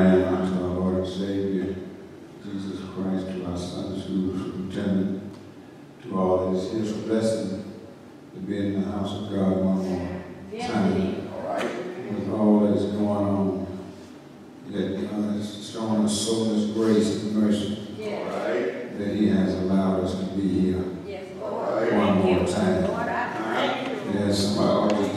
And our Lord and Savior, Jesus Christ, to our sons who return to all that is his blessing to be in the house of God one more time. All right. With all that is going on, that God is showing us so much grace and mercy all right, that he has allowed us to be here one more time. Yes, somebody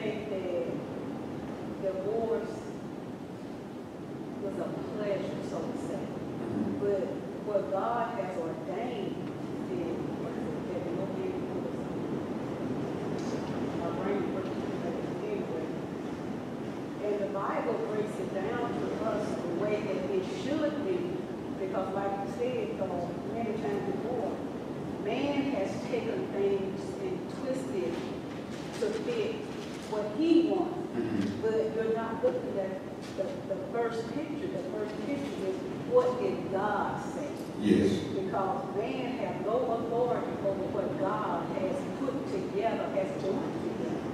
think that divorce was a pleasure, so to say. Mm-hmm. But what God has ordained is, what is it, that no man My brain works, but anyway. And the Bible breaks it down to us the way that it should be, because like you said, uh, many times before, man has taken things and twisted to fit what he wants. But you're not looking at the, the first picture. The first picture is what did God say? Yes. Because man has no authority over what God has put together, has joined together.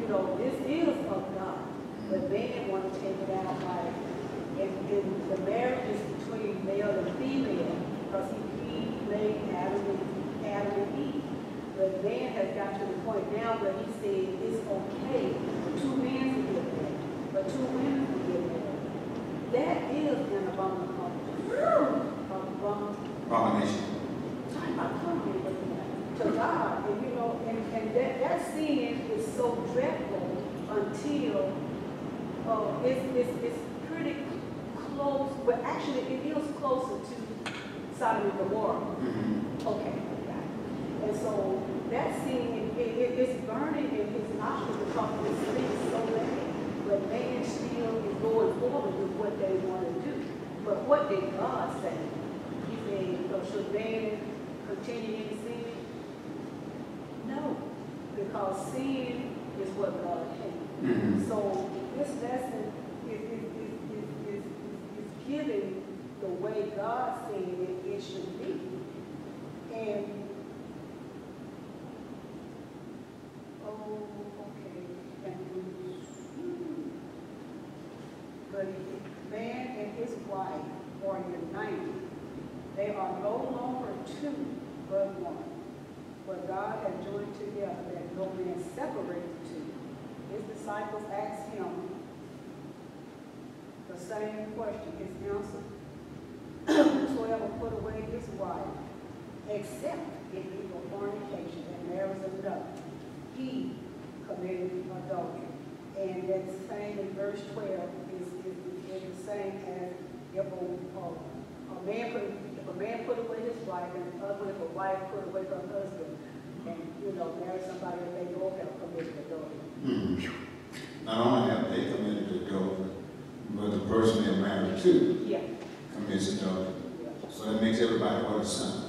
You know, this is of God, but man want to take it out like, and, and the marriage is between male and female, because he, he made Adam and, Adam and Eve. But man has got to the point now where he said it's okay for two men to get married, but two women to get married. That is an abomination. Abomination talking about coming to God, and you know, and, and that, that sin is so dreadful until, uh, it's, it's, it's pretty close, but actually it is closer to Sodom and Gomorrah. Mhm. Okay. And so that sin, it, it, it's burning in his nostrils because thing is so bad. But man still is going forward with what they want to do. But what did God say? He said, you know, should man continue in sin? No, because sin is what God hates. Mhm. So this lesson is, is, is, is, is, is giving the way God said it, it should be. And, oh, okay, and, hmm. But if man and his wife are united. They are no longer two, but one. What God had joined together, that no man separate the two. His disciples asked him the same question. His answer, whosoever put away his wife, except it be for fornication and marries another, he committed adultery. And that same in verse twelve is, is, the same as if a, a, a man put, if a man put away his wife and other if a wife put away her husband and, you know, marry somebody that they both have committed adultery. Mhm. Not only have they committed adultery, but the person they're married to Yeah, commits adultery. yeah. So that makes everybody what a son.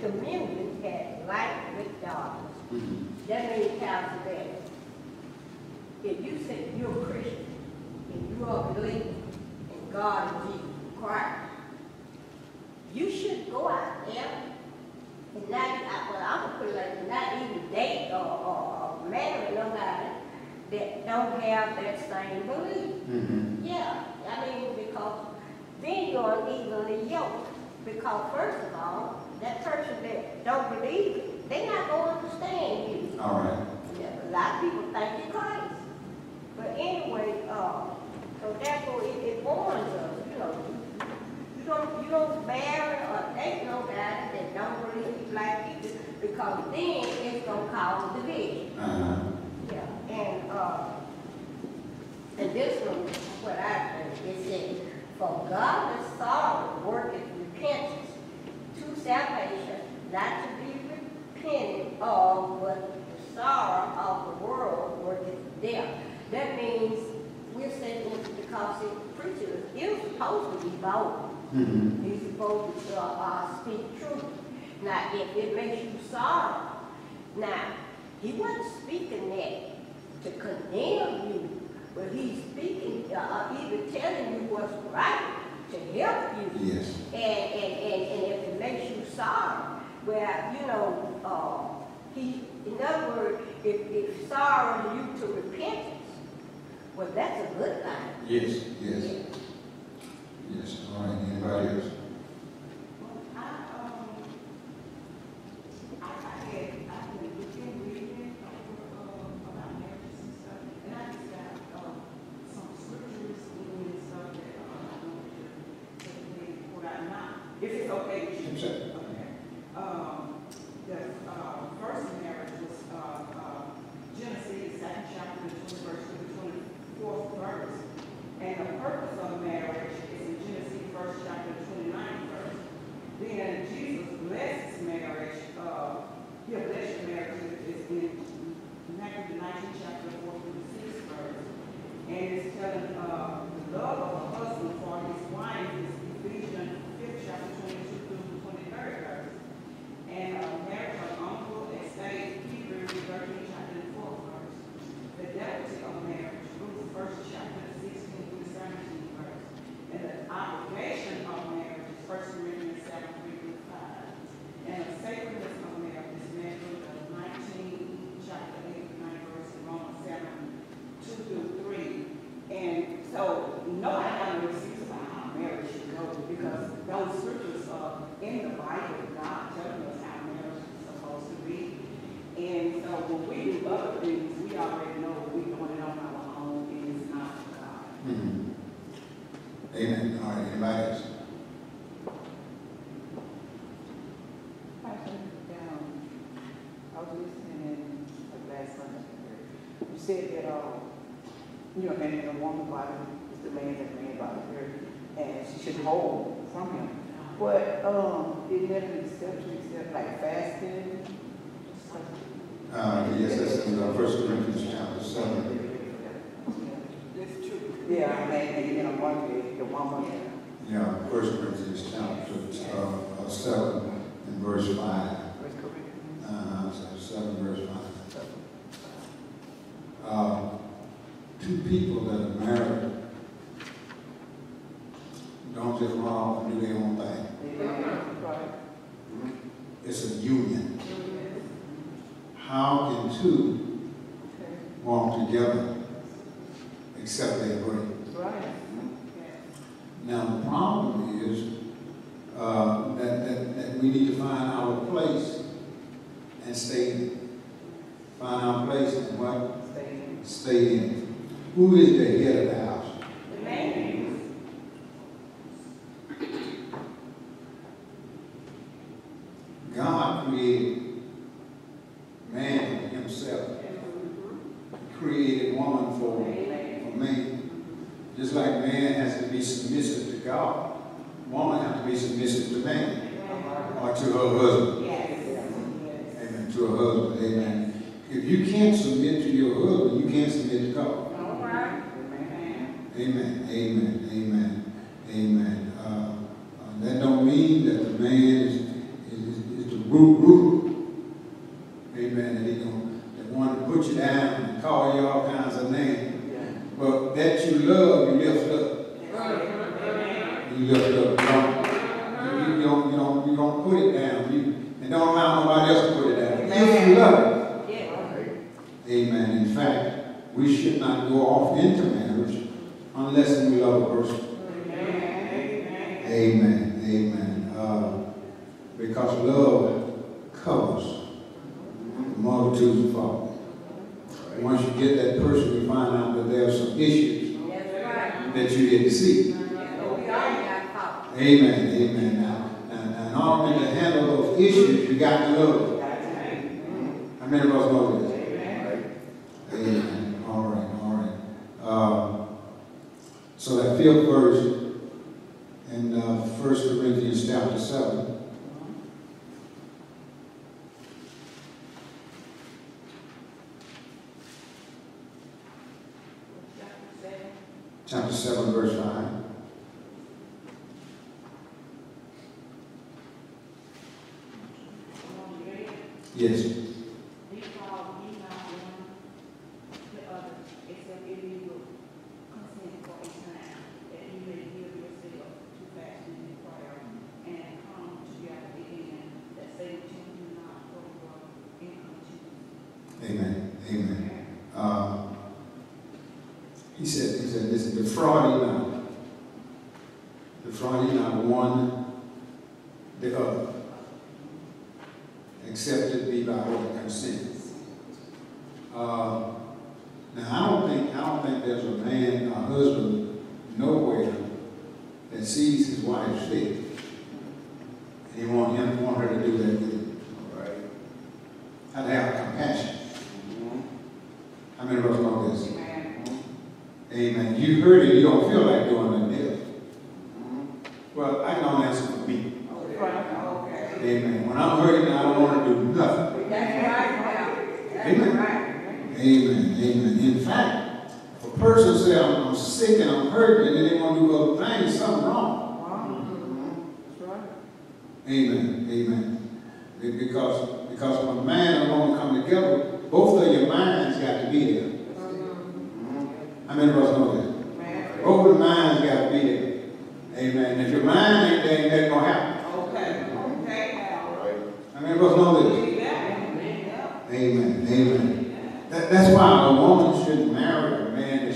Communion hath light with God. Mhm. That means, Pastor, that if you say you're a Christian, and you are believing in God and Jesus Christ, you should go out there and not, I- well, I'm gonna put it like, not even date or, or, or marry nobody that don't have that same belief. Mhm. Yeah, I mean, because then you're unevenly yoked. Because first of all, that person that don't believe it, they not gonna understand you. All right. Yeah, a lot of people think you're crazy. But anyway, uh, so therefore it, it warns us, you know, you don't, you don't marry or date nobody that don't believe like you because then it's gonna cause division. Uh-huh. Yeah, and, uh, and this one, what I think, it said, for godly sorrow worketh repentance salvation, not to be repented of, but the sorrow of the world worketh death. That means, we're saying, because the preacher is supposed to be bold. Mhm. He's supposed to, uh, uh, speak truth. Now, if it makes you sorrow, now, he wasn't speaking that to condemn you, but he's speaking, uh, uh, even telling you what's right to help you. Yes. And, and, and, and if it makes you sorry, well, you know, uh, he, in other words, if, if sorrow you to repentance, well, that's a good thing. Yes. Yes. Yes. All right. Anybody else? I, um, I, I had, I had been reading, uh, about marriages and stuff, and I just got, um, some scriptures and stuff that, uh, I wanted to, to maybe put out now. If it's okay with you. Sure. Okay. Um, the, uh, first marriage was, uh, uh, Genesis, second chapter, the twenty verse to the twenty-fourth verse. And the purpose of marriage is in Genesis, first chapter, twenty-ninth verse. Then Jesus blesses marriage, uh, he blessed marriage is in Matthew, the nineteenth chapter, fourth through the sixth verse. And it's telling, uh, the love of a husband for his wife is Ephesians, fifth chapter, twenty-two through the twenty-third verse. And, uh, marriage of uncle, estate, Hebrews, thirteen chapter, and fourth verse. The deputy of marriage, Ruth, first chapter, sixteen through seventeen verse. And the obligation of marriage is First Corinthians seven, three through five. And the sacredness of marriage is Matthew the nineteen, chapter eight, nine verse, and Romans seven, two through three. And so, nobody got no excuse about how marriage should go, because those scriptures are in the Bible, God telling us how marriage is supposed to be. And so when we do other things, we already know we're doing it on our own, and it's not of God. Mhm. Amen. All right. Anybody else? Pastor, um, I was listening in the last Sunday, you said that, uh, you know, know, want to put you down and call you all kinds of names. Yeah. But that you love, you lift up. You lift up. You don't, you don't, you don't, you don't put it down. You, and don't allow nobody else to put it down. If you love it. Yeah. Amen. In fact, we should not go off into marriage unless we love a person. Amen. Amen. Amen. Uh, because love get that person, you find out that there are some issues that you didn't see. Amen, amen. Now, now, now, in order to handle those issues, you got to know. How many of us Open mind's got to be there. Amen. If your mind ain't there, ain't going to happen. Okay. Okay. All right. I mean, what's wrong? Amen. Amen. Amen. That, that's why a woman shouldn't marry a man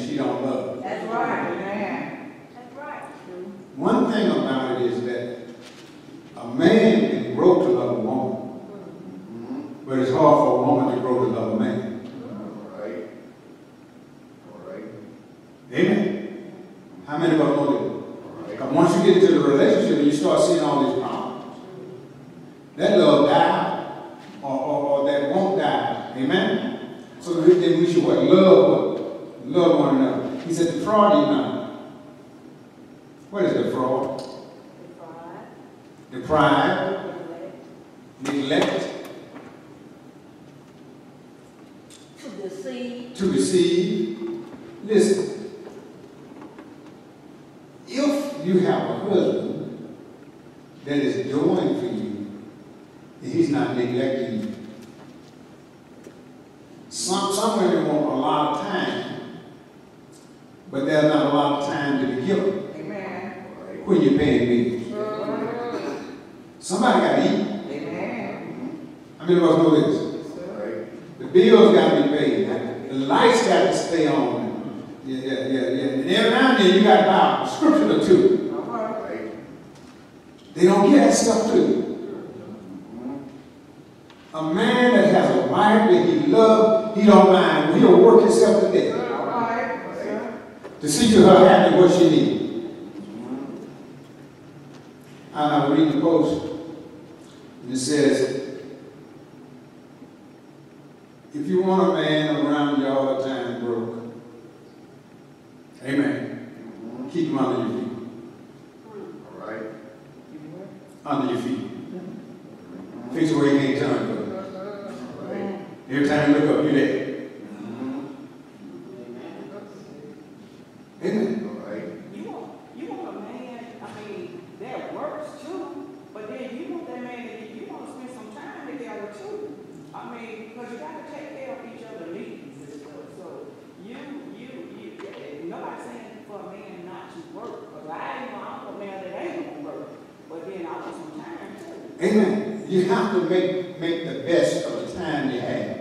Amen. You have to make, make the best of the time you have.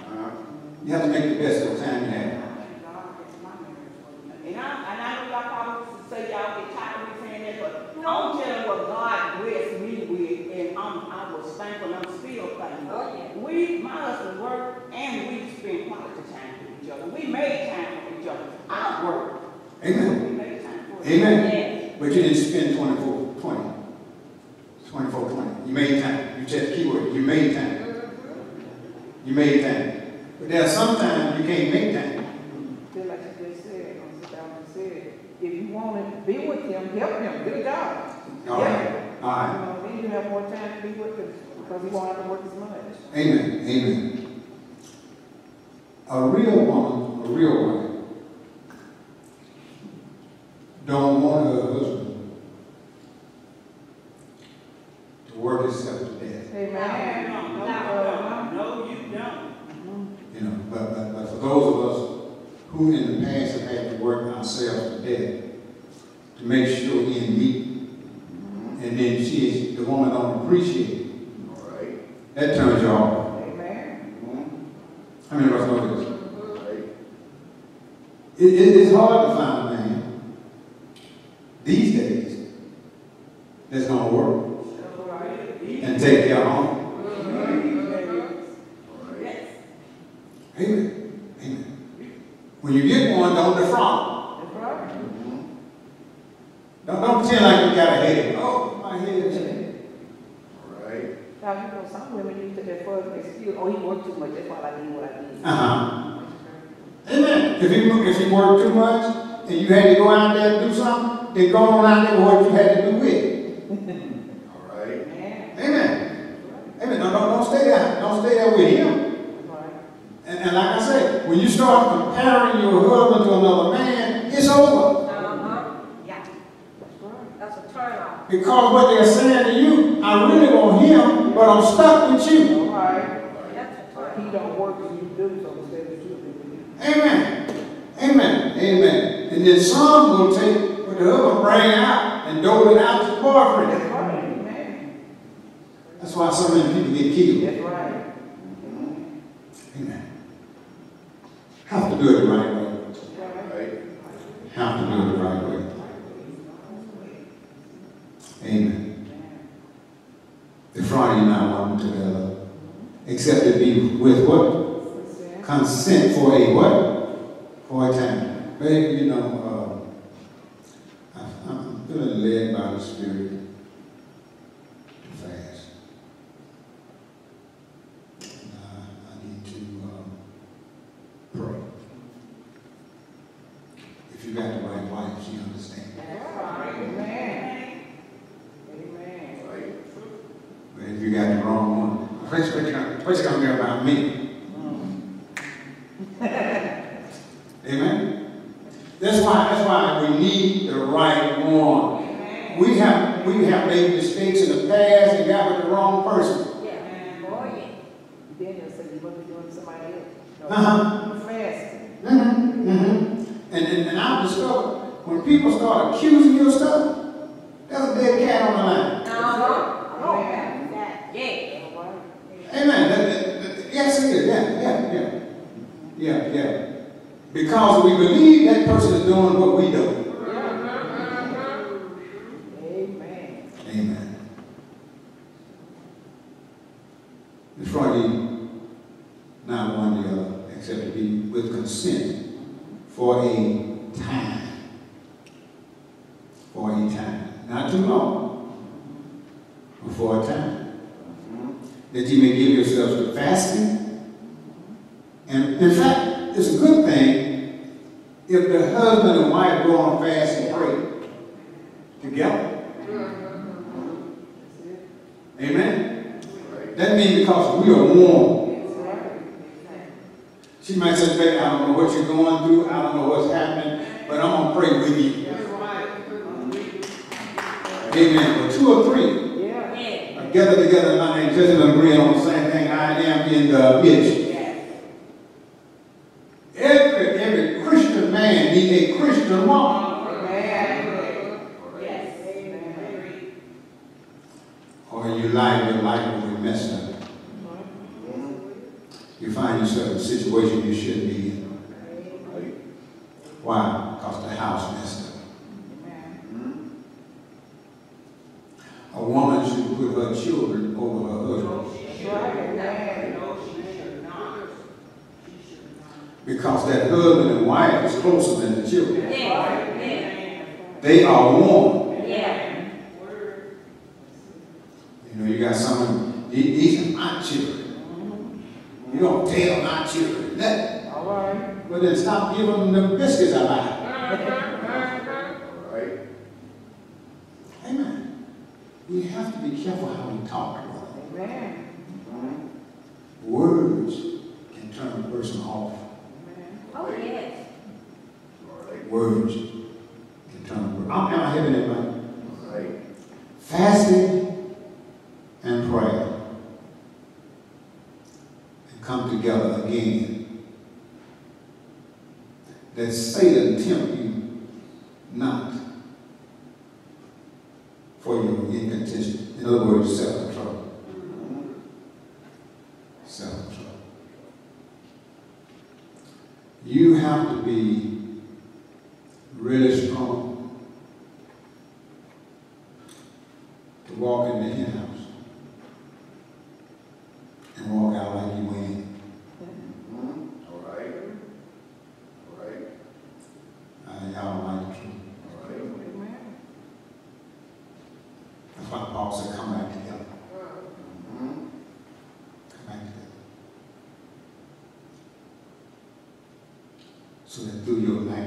Uh-huh. You have to make the best of the time you have. Amen. Amen. A real woman Amen. Have to do it the right way. Right? Have to do it the right way. Amen. The Friday night one together. Except it be with what? Consent for a what? For a time. Maybe you know, Because the house messed up. A woman should put her children over her husband. Because that husband and wife is closer than the children. They are one. You know, you got some, these are my children. You don't tell my children but then stop giving them biscuits I buy. Uh-huh, uh-huh. right? Amen. We have to be careful how we talk.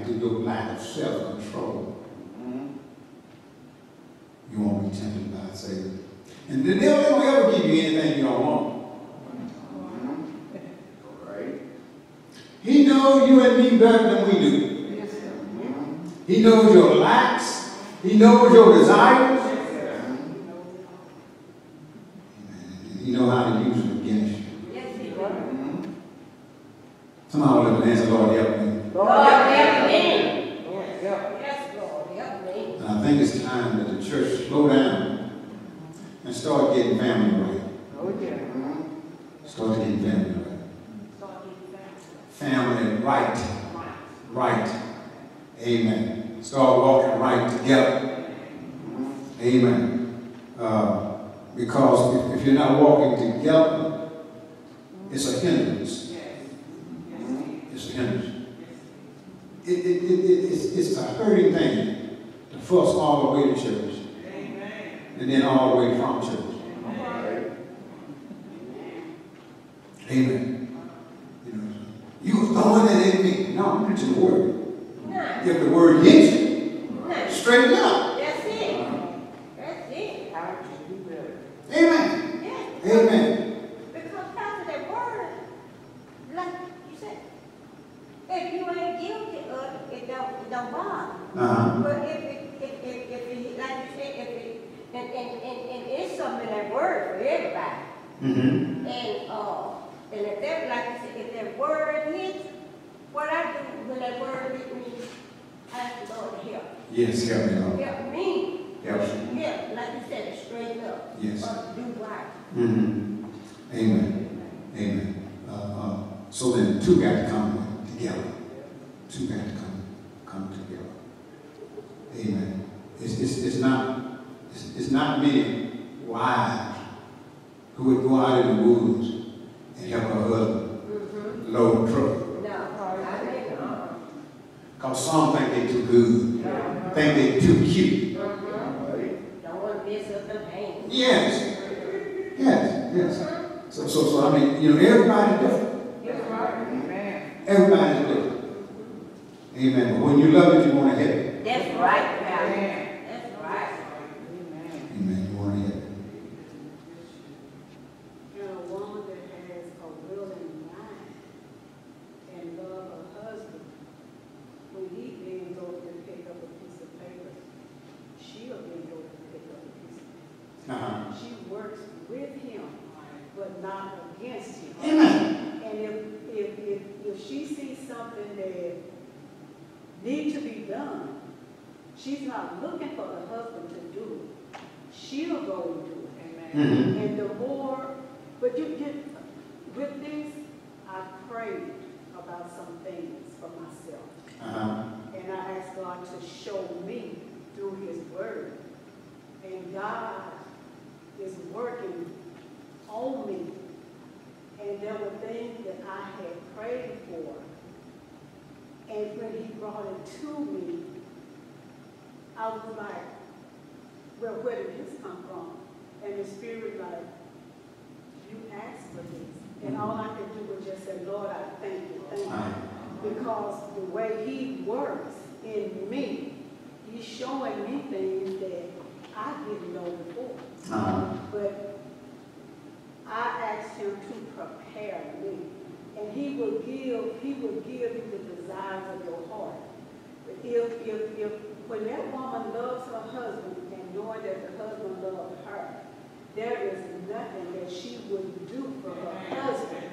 to your lack of self-control. Mm-hmm. You won't be tempted by Satan. And the devil don't ever give you anything you don't want. Mm-hmm. He knows you and me better than we do. He knows your lacks. He knows your desires. Um, because if, if, you're not walking together, it's a hindrance. It's a hindrance. It, it, it, it's, it's a hurting thing to fuss all the way to church and then all the way from church. Amen. You, know, you throwing it at me. No, I'm preaching the word. If the word hits you, straighten up. Yes, help me, Lord. Help me. Help me. Yeah, like you said, straighten up. Yes. Uh, do black. Mm-hmm. Amen. Amen. Amen. Uh, uh, so then, two guys. And there were things that I had prayed for. And when he brought it to me, I was like, well, where did this come from? And the spirit like, you asked for this. And all I could do was just say, Lord, I thank you, thank you because the way he works in me, he's showing me things that I didn't know before. Uh-huh. But I asked him to prepare me, and he will give, he will give you the desires of your heart. If, if, if, when that woman loves her husband and knowing that the husband loved her, there is nothing that she would do for her husband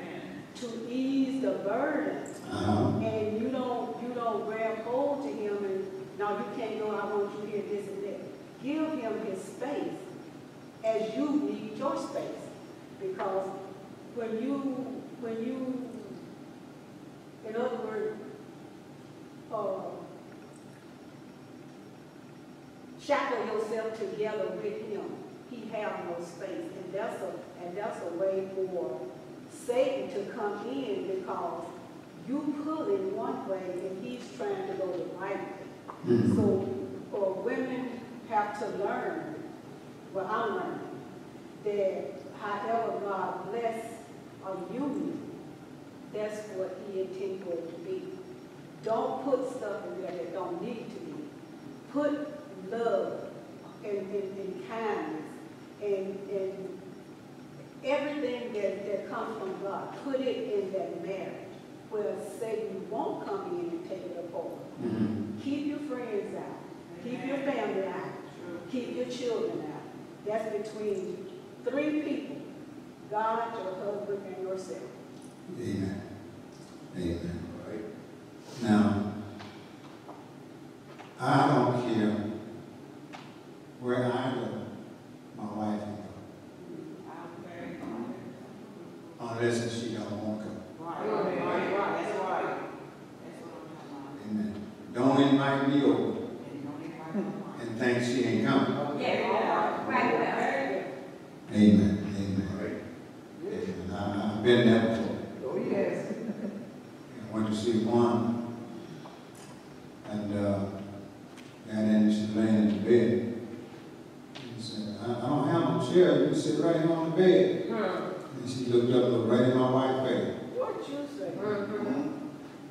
to ease the burden Uh-huh. and you don't, you don't grab hold to him and, no, you can't go, I want you here, this and that. Give him his space as you need your space. Because when you, when you, in other words, uh, shackle yourself together with him, he have no space. And that's a, and that's a way for Satan to come in because you pull in one way and he's trying to go the right way. Mhm. So, or women have to learn, well, I'm learning, that however God bless a union, that's what he intended for it to be. Don't put stuff in there that don't need to be. Put love and, and, and kindness and, and everything that, that comes from God, put it in that marriage where Satan won't come in and take it apart. Mhm. Keep your friends out. Keep your family out. Keep your children out. That's between three people, God, your husband, and yourself. Amen. Amen. Right. Now, I don't care where either my wife can go, unless she don't want to. Right, right, right, right, that's right. Amen. Don't invite me over That's what I'm and think she ain't coming. Yeah, right, right. Amen. Amen. Right. Amen. I, I've been there before. Oh, yes. I went to see one, and uh, and then she laying in the bed. He said, I, I don't have no chair. You can sit right here on the bed. And she looked up, and looked right in my wife's face. What you say? Mhm.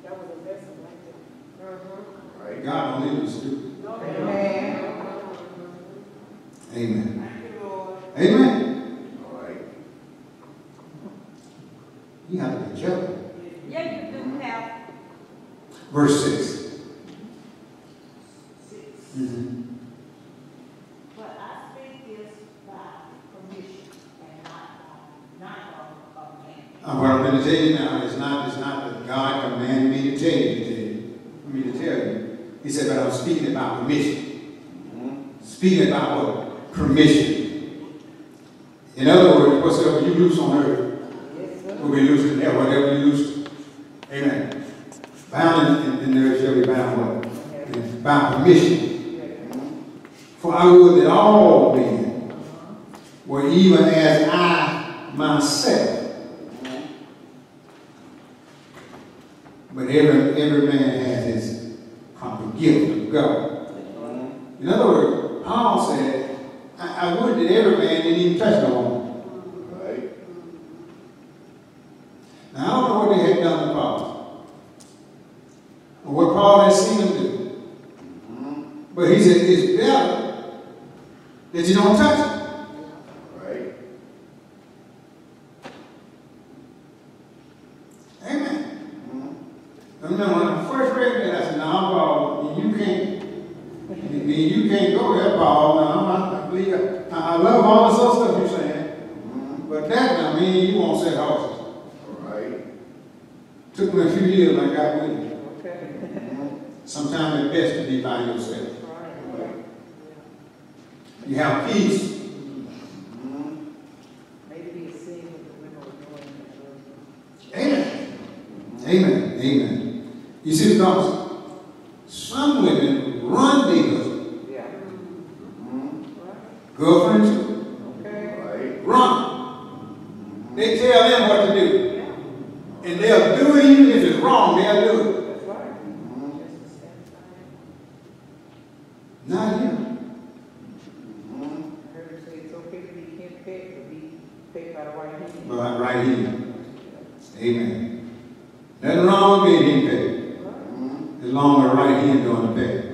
That was a lesson right there. Right. God don't leave you stupid. No, Amen. Amen. Thank you, Lord. Amen. All right. You have to be careful. Yeah, you do have, Verse 6. but right here. Amen. Nothing wrong with being in bed. Mm-hmm. As long as right here doing the bed.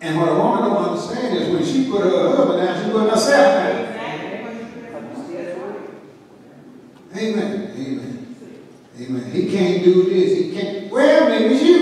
And what a woman don't understand is when she put her husband down, she put herself down. Amen. Amen. Amen. He can't do this. He can't. Well, maybe she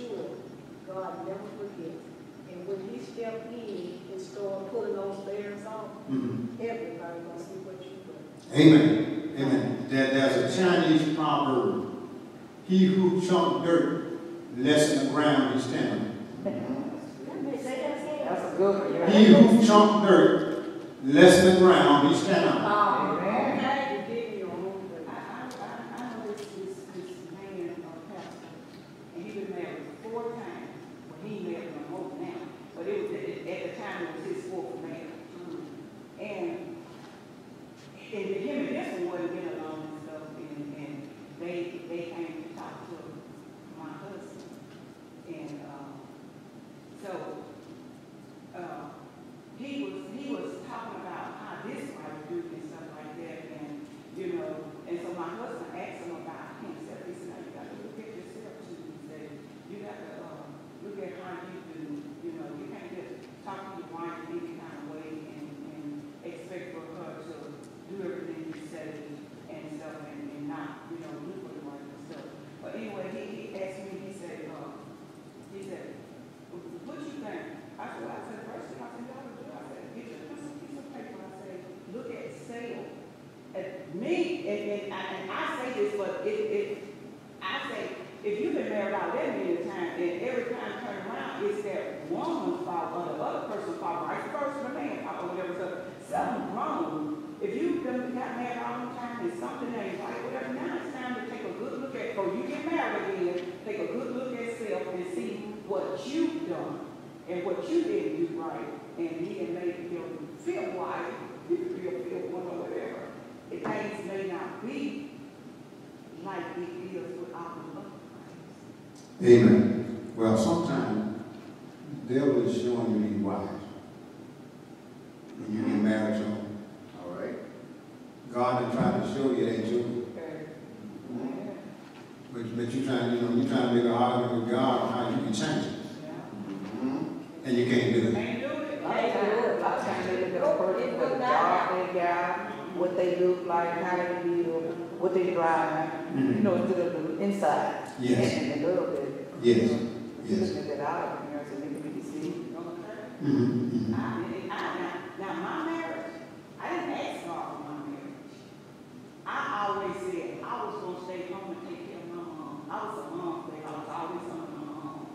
sure God never forgets. And when he stepped in and started pulling those bears off, mm -hmm. everybody gonna see what you do. Amen. Amen. There, there's a Chinese proverb. He who chunked dirt less in the ground he stands. He who chunked dirt less in the ground he stands. This, but it, it, I say, if you've been married out that many times, and every time turn around, it's that woman's fault or the other person's fault, vice versa, the man's fault, or whatever, so something's wrong. If you've done got married all the time and something ain't right, whatever, now it's time to take a good look at, before you get married again, take a good look at self and see what you've done and what you didn't do right, and then maybe you'll feel right, if you feel, feel one or whatever. Things may not be like it is with all the other things. Amen. Well, sometimes the devil is showing you these wives. When you get married to them, All right. God is trying to show you that you, but, but you trying, you know, you're trying to make an argument with God on how you can change it, Mhm. and you can't do it. Can't do it. A lot of times, a lot of times they look at a person, what job they got, what they look like, how they live, what they drive, you know, instead of the inside. Yes. And the love that. Yes, You yes. look at that out, you know, so maybe we can see. Okay. Mhm, mhm. I, I, now, now, my marriage, I didn't ask God for my marriage. I always said I was gonna stay home and take care of my mom. I was a mom, baby, I was always on my mom.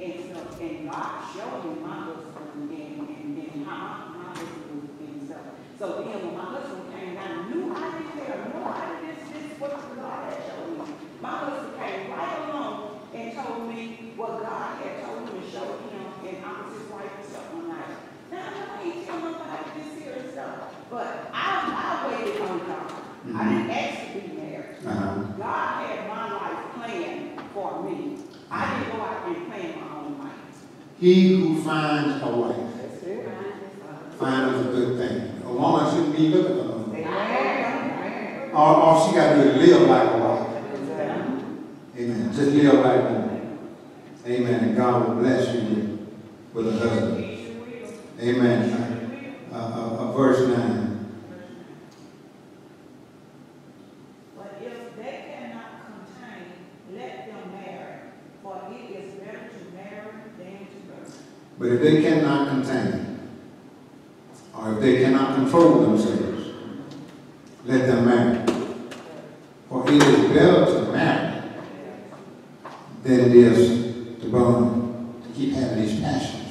And so, and God showed me my husband and, and, and how my, my husband was and stuff. So then when my husband came down, knew I didn't care, knew I did this, this, what God had showed me. My came along and told me what God had told him and showed him, and I was his wife and stuff night. Now, I ain't tell nobody this here and stuff, but I, I waited on God. I didn't ask to be married. Uh-huh. God had my life planned for me. I didn't go out and plan my own life. He who finds a wife finds a good thing. A woman shouldn't be looking for Amen. Amen. All, all she got to do is live like a wife. Amen. Just live like one. Amen. And God will bless you with, a husband. He sure will. Amen. He sure will. Uh, uh, uh, verse 9. But if they cannot contain, let them marry, for it is better to marry than to burn. But if they cannot contain, or if they cannot control themselves, let them marry. For it is better to than it is to burn, to keep having these passions.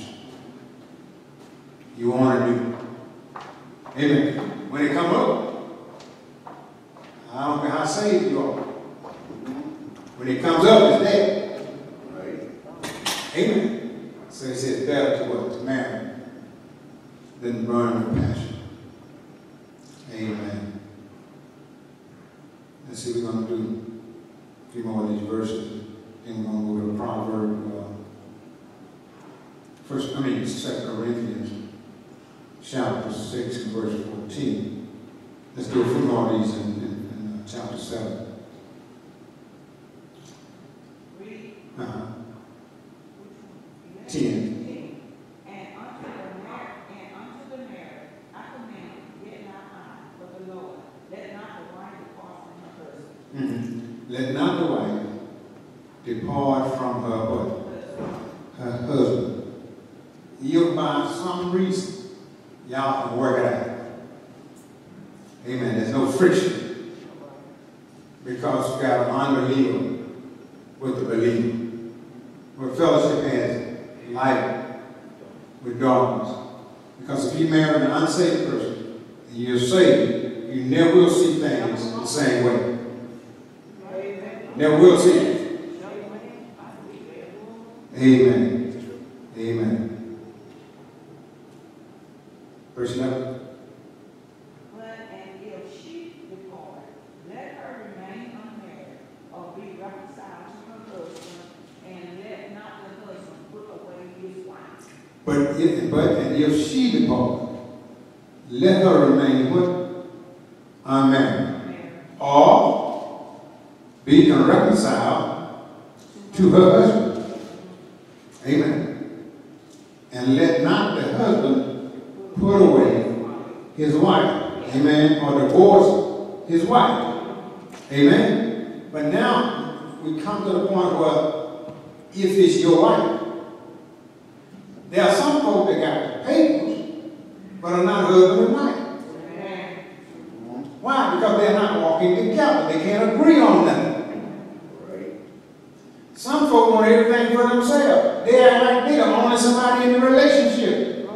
somebody in the relationship.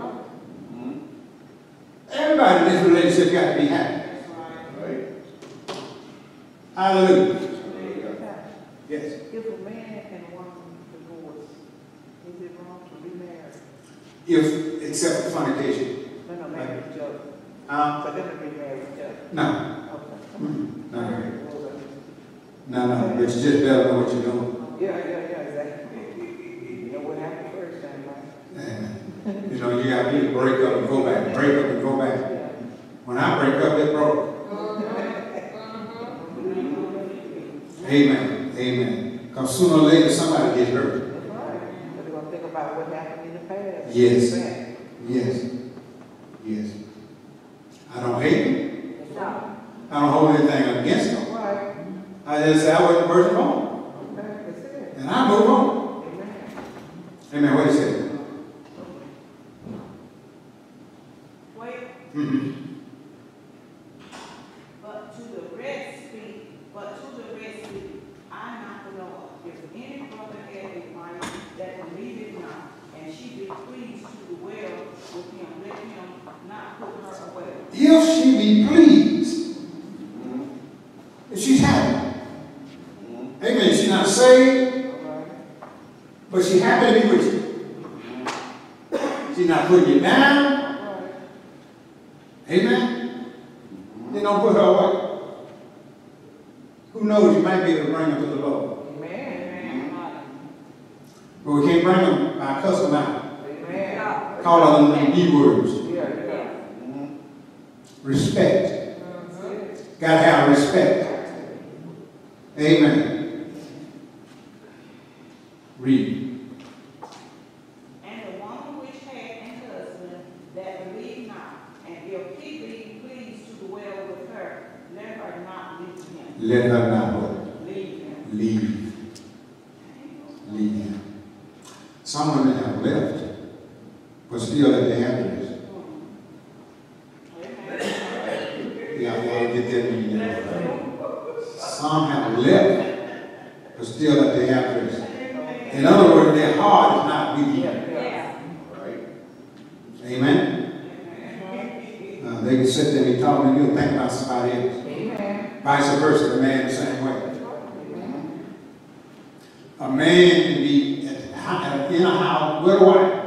Everybody in this relationship got to be happy. Right? Hallelujah. Yes. If a man and a woman divorce, is it wrong to remarry? If, except for fornication. No, no, marriage joke. Um, for them to married joke. No. Okay. No, no, but you just better know what you're doing. Yeah, yeah, yeah, exactly. I need to break up and go back, break up and go back. When I break up, it broke. Amen. Amen. Because sooner or later, somebody gets hurt. But they're going to think about what happened in the past. Yes. They can sit there and be talking you'll think about somebody else. Amen. Vice versa, the man the same way. Amen. A man can be in a house with a wife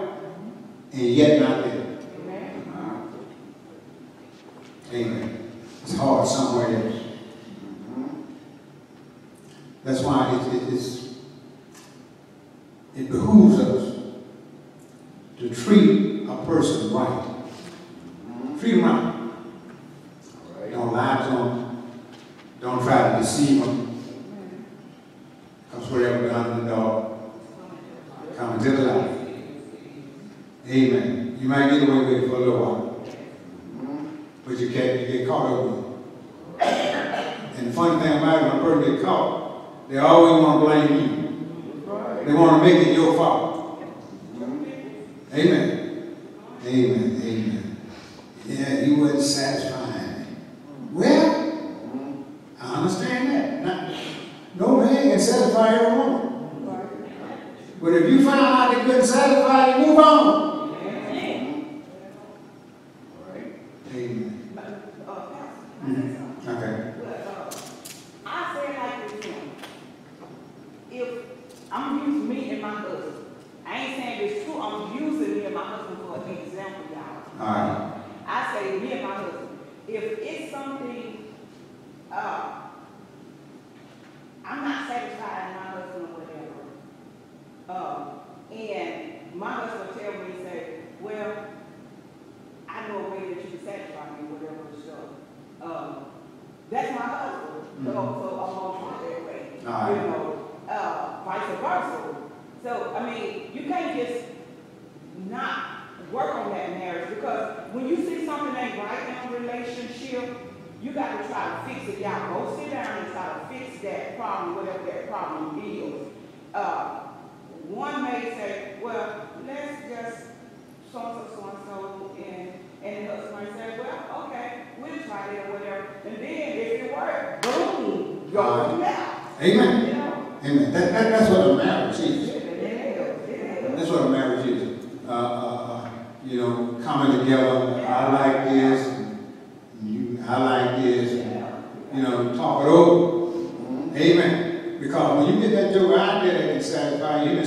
Amen. Because when you get that joke out there that can satisfy you, it can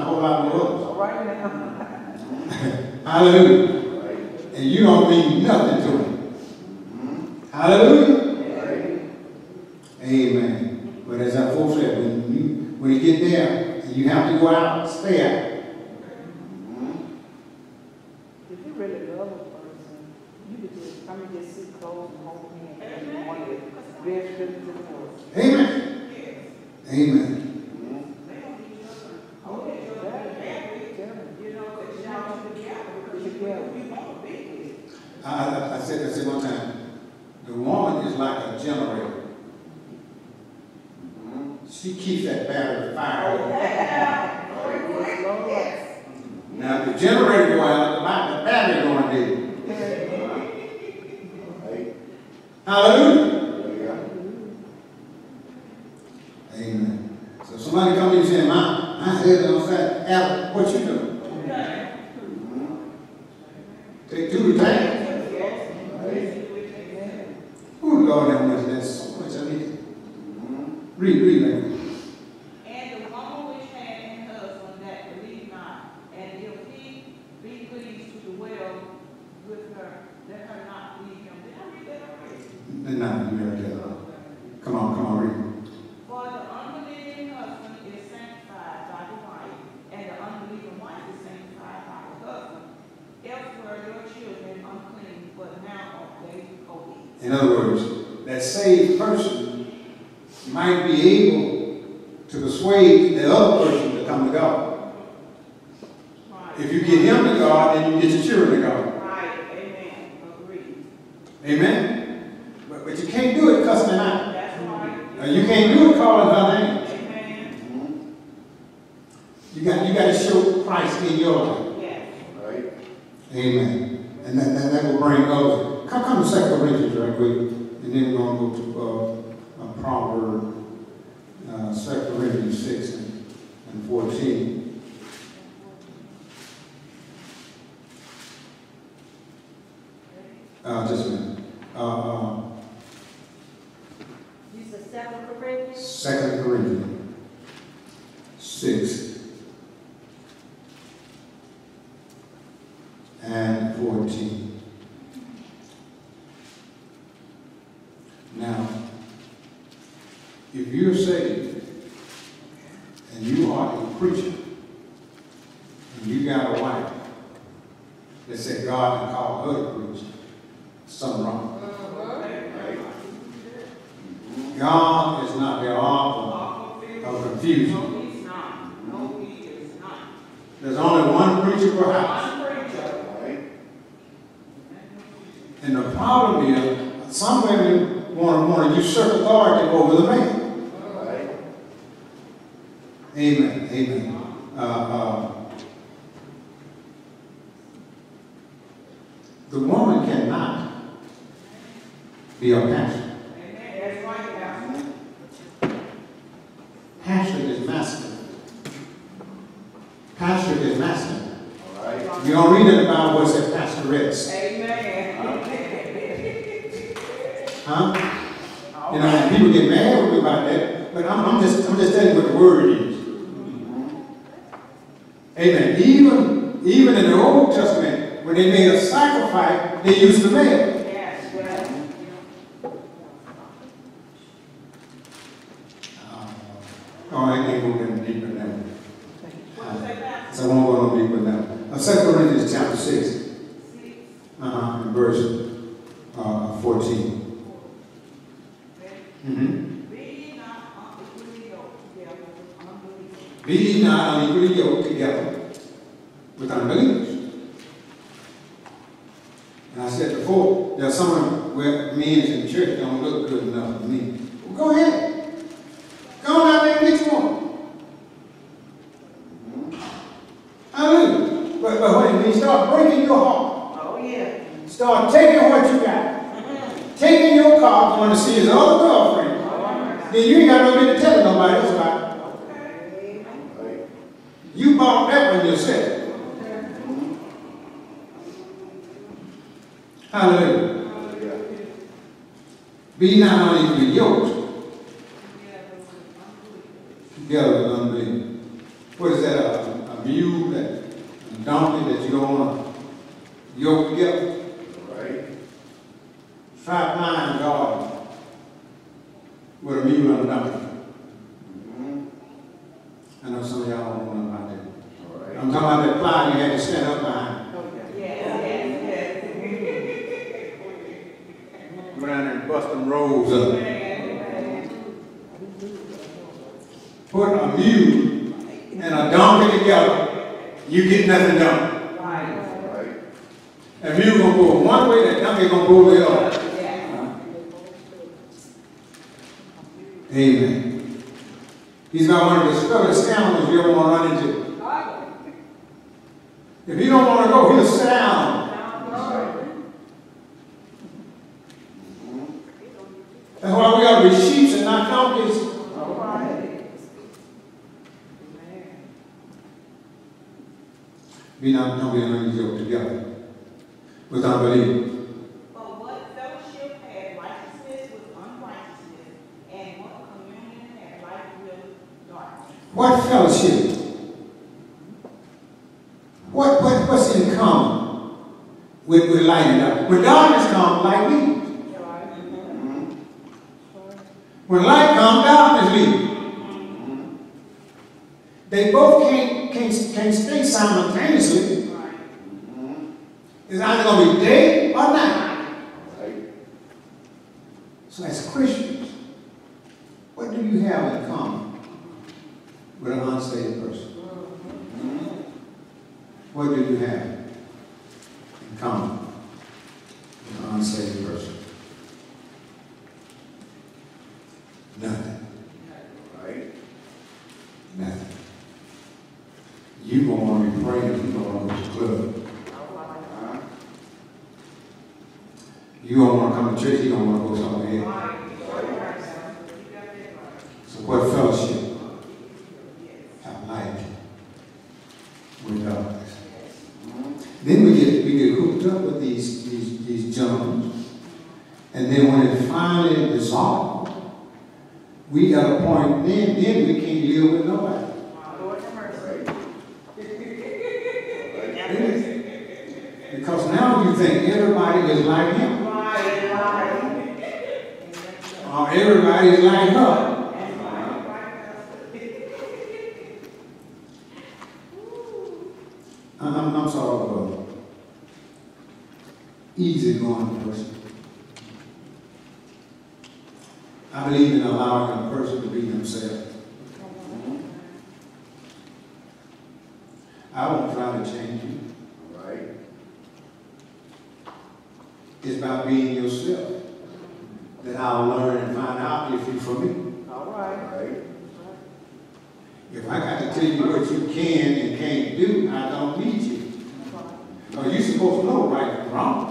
a whole lot of others. All right now. Hallelujah. And you don't mean nothing to him. Hallelujah. Amen. But as I folks said, when you when you get there, you have to go out, stay out. Amen. and 14. Now, if you're saved, five nine garden with a mule and a donkey. I know some of y'all don't know about that. Right. I'm talking about that plow you had to stand up behind. Okay. Oh, yes, yes. Go down there and bust them rolls up. Put a mule and a donkey together, you get nothing done. I'm, I'm sorry, bro. Easy going person. I believe in allowing a person to be themselves. I won't try to change you. All right. It's about being yourself that I'll learn and find obviously for me. All right. If I got to tell you what you can and can't do, I don't need you. Are you supposed to know right and wrong.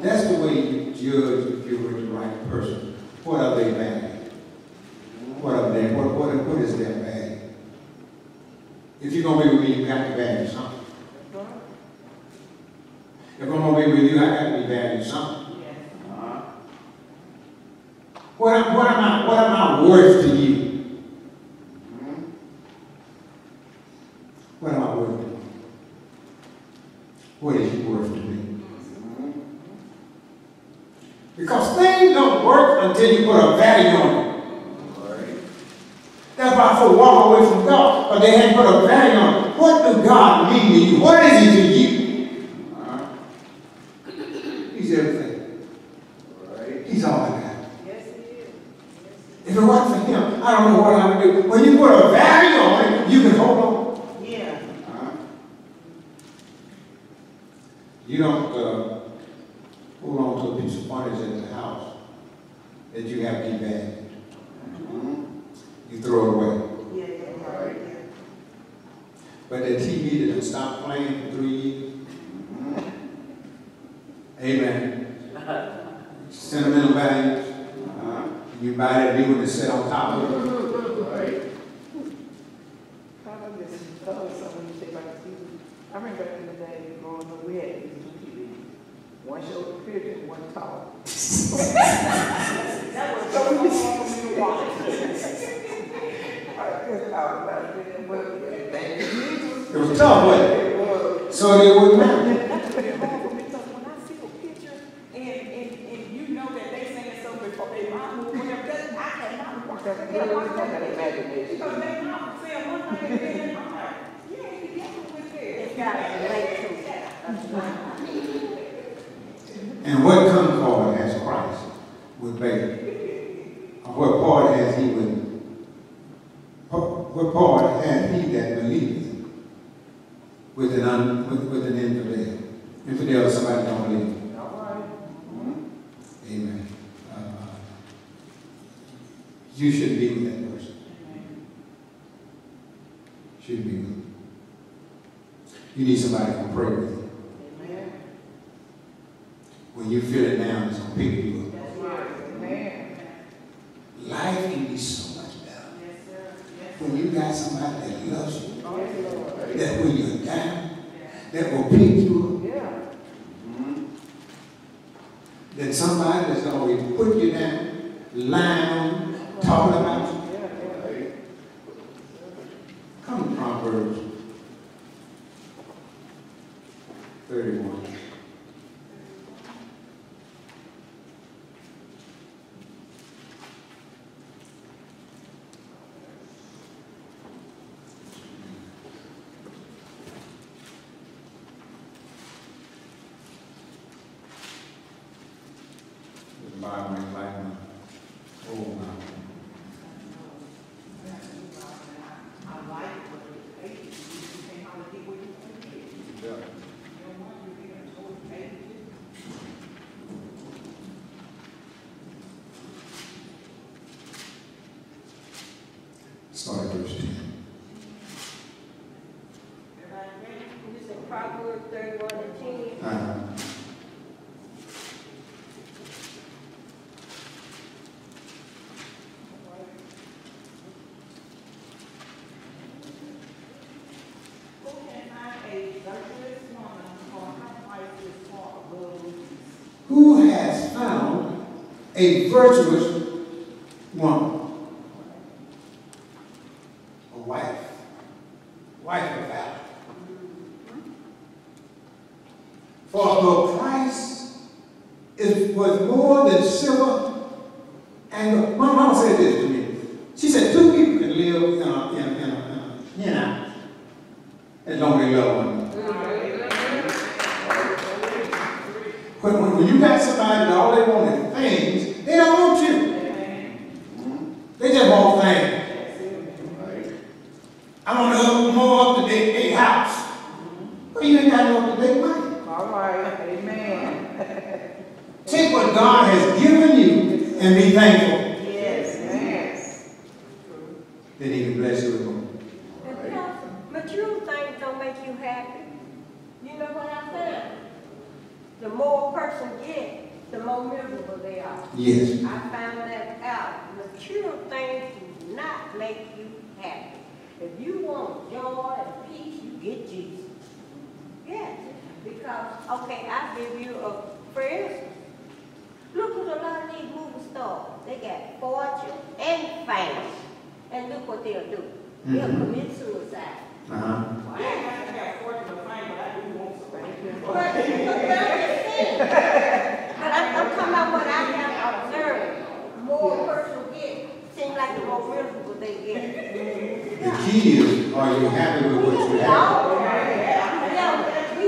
That's the way you judge if you're the right person. What are they valuing? What are they? What, what, what is their bad? If you're going to be with me, you got to value. when you got somebody that loves you, oh, that when you're down, that will pick you up, That then somebody that's going to put you down, lying on, talking about a virtuous woman. A wife. Wife of valor. For the price is was more than silver. And my mama said this to me. She said two people can live in a, in a, in a, in a hen house as long as they love one another. When, when, when you got somebody that all they want is things, they don't want you. They just want things. Right. I want a more up to date big house. Well, you ain't got no up to date money. All right, amen. Take what God has given you and be thankful. Yes, yes. Then He can bless you with more. And plus, material things don't make you happy. You know what I found? The more a person gets, the more miserable they are. Yes. I found that out. Material things do not make you happy. If you want joy and peace, you get Jesus. Yes, because, okay, I give you a, for instance, look at a lot of these movie stars. They got fortune and fame. And look what they'll do. They'll Mhm. commit suicide. Uh-huh. Well, I ain't got to fortune or fame, but I do want some. But, but I'm just saying. But I'm, I'm talking about what I have observed. More a person like the more miserable they get. The key is, are you happy with what you have? all, yeah, we,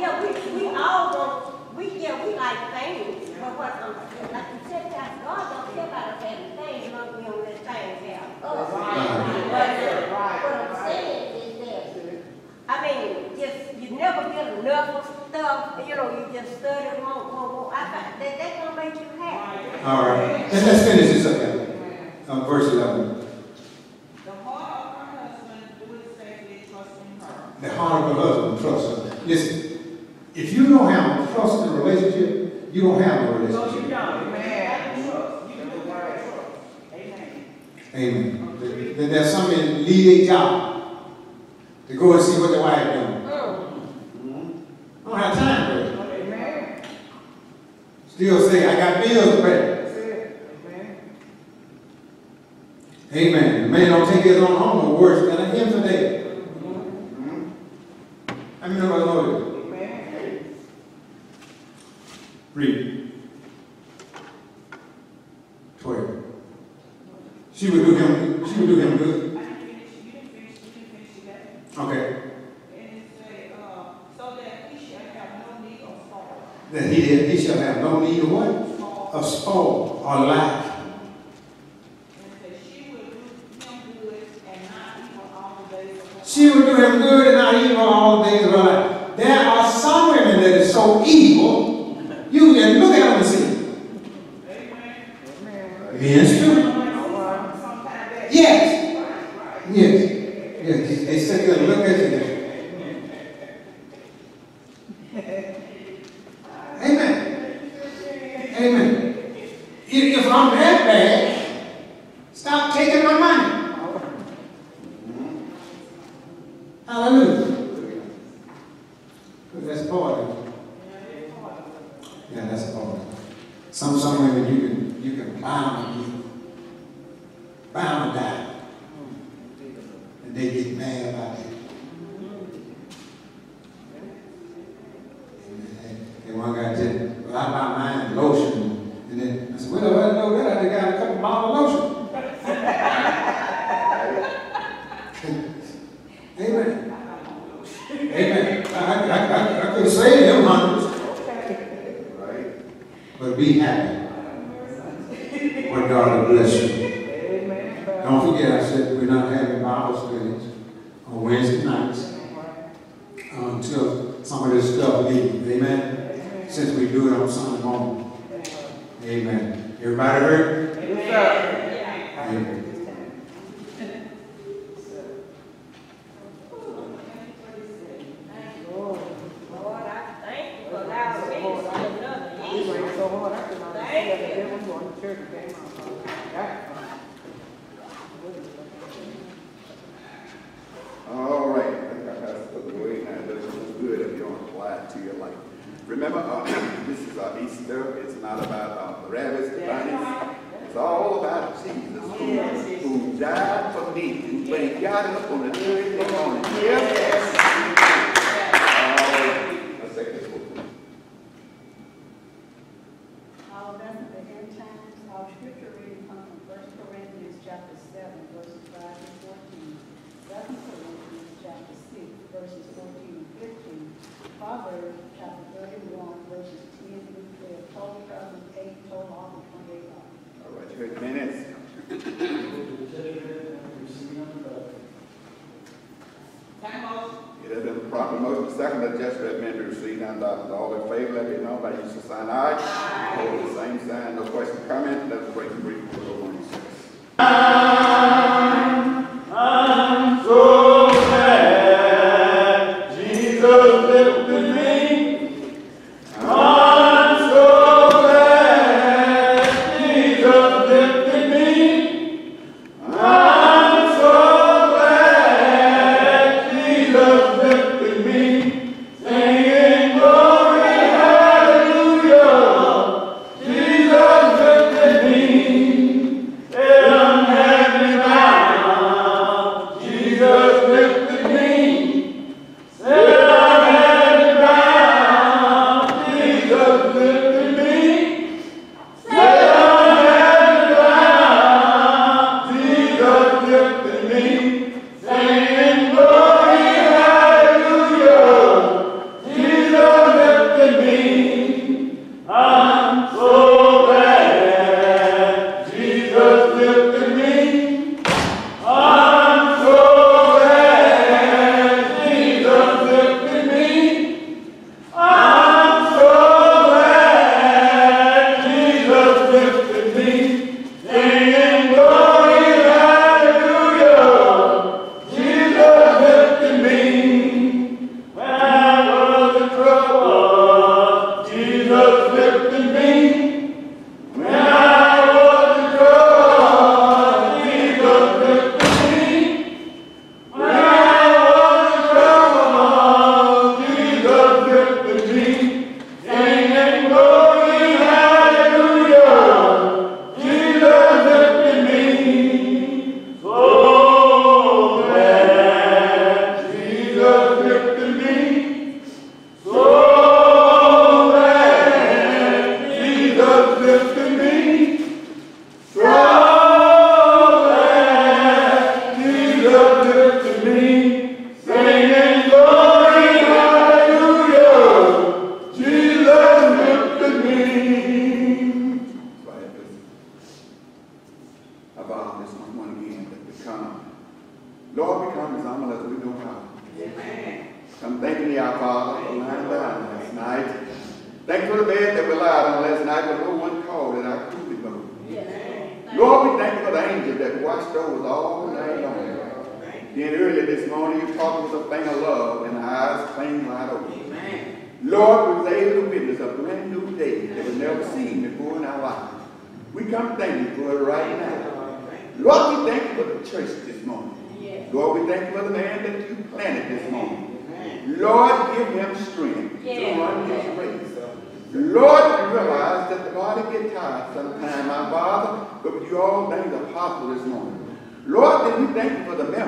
yeah, we, we all want, we, yeah, we like things, but what, um, like you said, Pastor, God don't care about us having things, as long as we don't let things have us. But, what I'm saying is that, I mean, just, you never get enough of stuff, you know, you just study, won't, won't, won't, I, find that, that gonna make you happy. All right. Let's, let's finish this up here. Uh, verse 11. The heart of her husband doeth safely trust in her. The heart of a husband trusts her. Listen, if you don't have a trust in a relationship, you don't have a relationship. Amen. Trust, you can do that, trust. Amen. Amen. There- there- There's some men leave a job to go and see what the wife is doing. Mm. I don't have time for it. Amen. Still say, I got bills to pay. That's it. Amen. Amen. The man don't take his own home no worse than an infidel. I mean, nobody know it. Amen. Read. Twelve. She would do him, she would do him good. I didn't finish, you didn't finish, you didn't finish that. Okay. And it say, uh, so that he shall have no need of sorrow. He, he shall have no need of what? Of spoil or lack. And it says, she will do him good and not evil all the days of her life. She would do him good and not evil all the days of her life. There are some women that is so evil, you can look at them and see. Men's too. Yes. Yes. Yes. They and look at you. Amen. Amen. If, if I'm that bad, stop taking my money. Hallelujah. Yeah, that's a it. Some some women you can you can bound you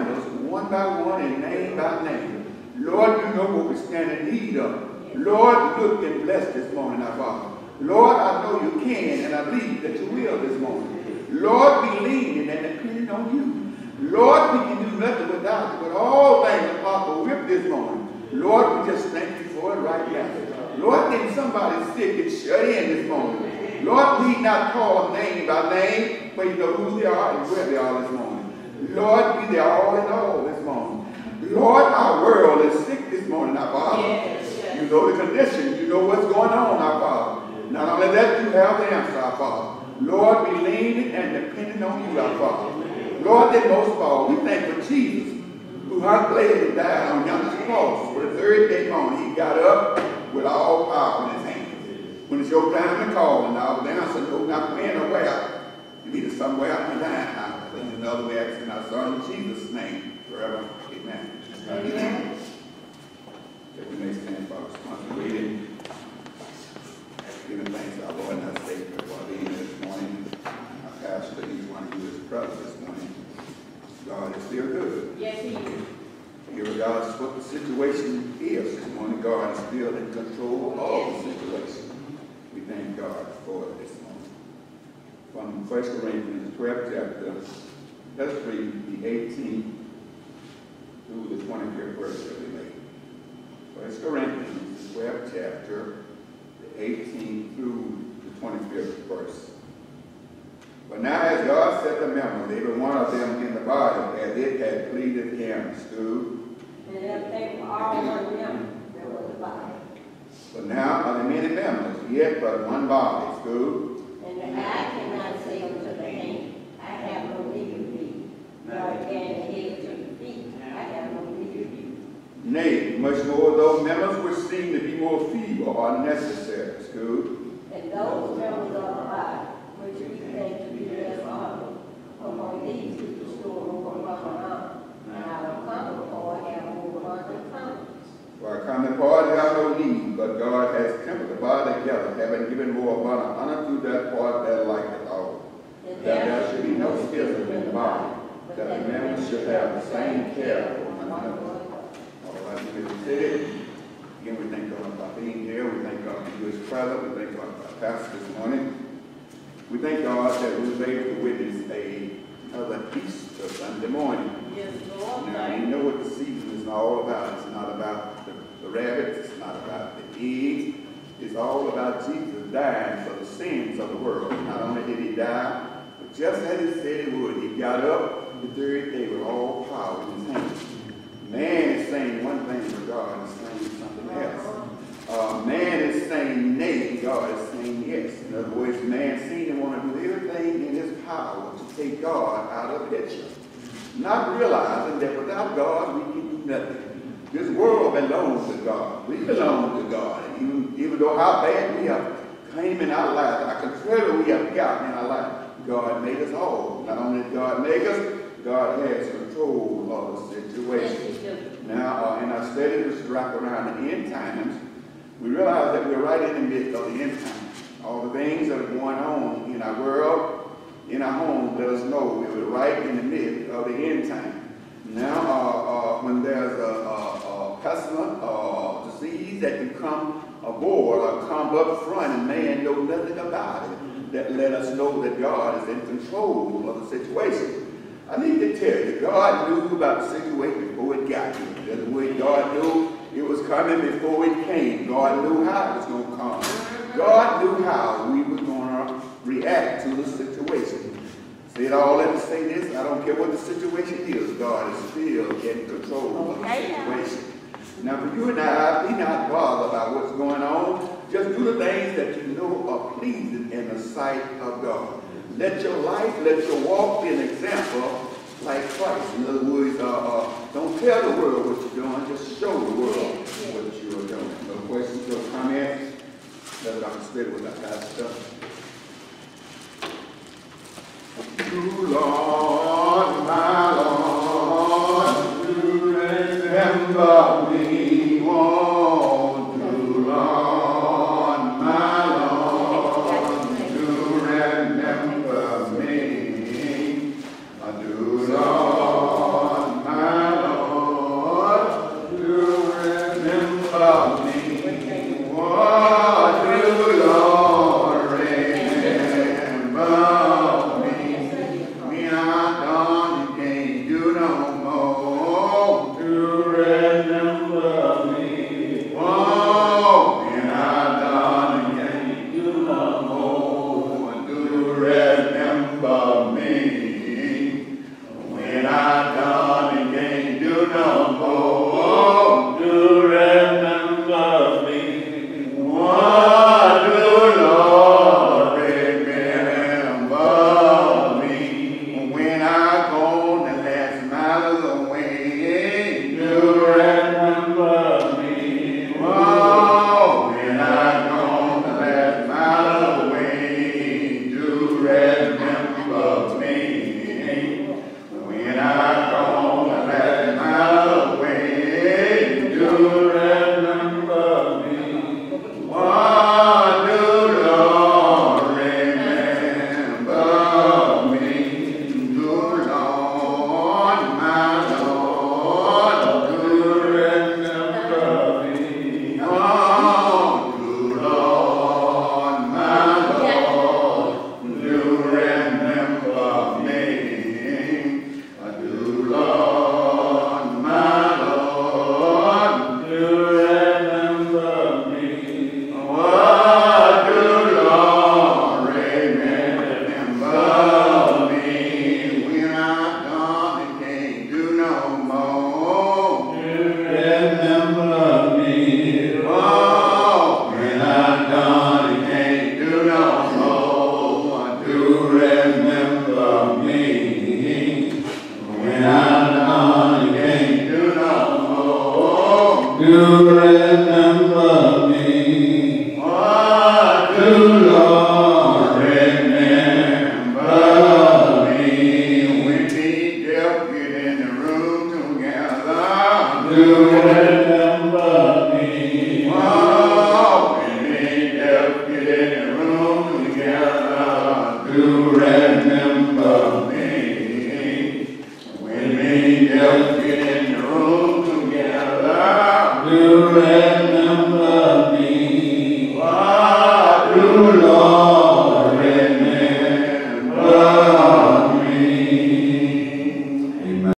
members, one by one and name by name. Lord, you know what we stand in need of. Lord, look and bless this morning, our Father. Lord, I know you can, and I believe that you will this morning. Lord, be leaning and depending on you. Lord, we can do nothing without you, but all things are possible with this morning. Lord, we just thank you for it right now. Lord, then somebody sick and shut in this morning. Lord, we not call name by name, but you know who they are and where they are this morning. Lord, be there all in all this morning. Lord, our world is sick this morning, our Father. You know the condition. You know what's going on, our Father. Not only that, you have the answer, our Father. Lord, we leaning and depending on you, our Father. Lord, then most of all, we thank for Jesus, who has bled and died on yonder cross. For the third day morning, he got up with all power in his hands. When it's your time to call, and I was answer, no, not when or where. You need it somewhere out in the time. I think another way, asking our son in Jesus' name, forever. Amen. If we may stand for our responsible reading. giving thanks to our Lord and our Savior for being here this morning. Our pastor, each one of you is present this morning. God is still good. Yes, he is. Regardless of what the situation is this morning, God is still in control of the situation. We thank God for this morning. From 1 Corinthians 12 chapter, let's read the 18th through the 25th verse that we made. 1 Corinthians 12 chapter, the 18th through the 25th verse. But now as God set the members, every one of them in the body, as it had pleaded him, stood And if they were all one member, there was a body. But now are there many members, yet but one body. School. And the eye cannot say unto the hand, I have no need of thee. Nor again the head to the feet, I have no need of you. Nay, much more those members which seem to be more feeble are necessary. School. And those members of the body, which we think to be less honorable, among these we restore more common honor. And our common part have more abundant. For a common part have no need, but God has tempered the body together, having given more abundant honor to that part that liketh all. That there should be no schism in the body, that the members should have the same care for one another. All right, we it. Again, we thank God for being here. We thank God for His presence. We thank God for our pastor this morning. We thank God that we were able to witness a, another Easter Sunday morning. Yes, Lord. Now, you know what the season is all about. It's not about the, the rabbits. It's not about the eggs. It's all about Jesus dying for the sins of the world. Not only did he die, but just as he said he would, he got up the third day with all power in his hands. Man is saying one thing, but God is saying something else. Uh, man is saying nay, God is saying yes. In other words, man seems to want to do everything in his power to take God out of the picture. Not realizing that without God, we can do nothing. This world belongs to God. We belong to God. Even, even though how bad we have came in our lives, how contrary we have gotten in our life, God made us whole. Not only did God make us, God has control of the situation. Now, uh, in our study this wrap around the end times, we realize that we're right in the midst of the end times. All the things that are going on in our world, in our home, let us know we were right in the midst of the end time. Now, uh, uh, when there's a, a, a pestilence or disease that can come aboard or come up front and man know nothing about it, that let us know that God is in control of the situation. I need to tell you, God knew about the situation before it got here. Other words, God knew it was coming before it came. God knew how it was going to come. God knew how we were going to react to the situation. Say it all let me say this. I don't care what the situation is. God is still in control of the situation. Now, for you and I, be not bothered about what's going on. Just do the things that you know are pleasing in the sight of God. Let your life, let your walk be an example like Christ. In other words, uh, uh, don't tell the world what you're doing, just show the world what you are doing. No questions, no comments? Let Dr. Spirit with our pastor. True Lord, my Lord, remember me, oh,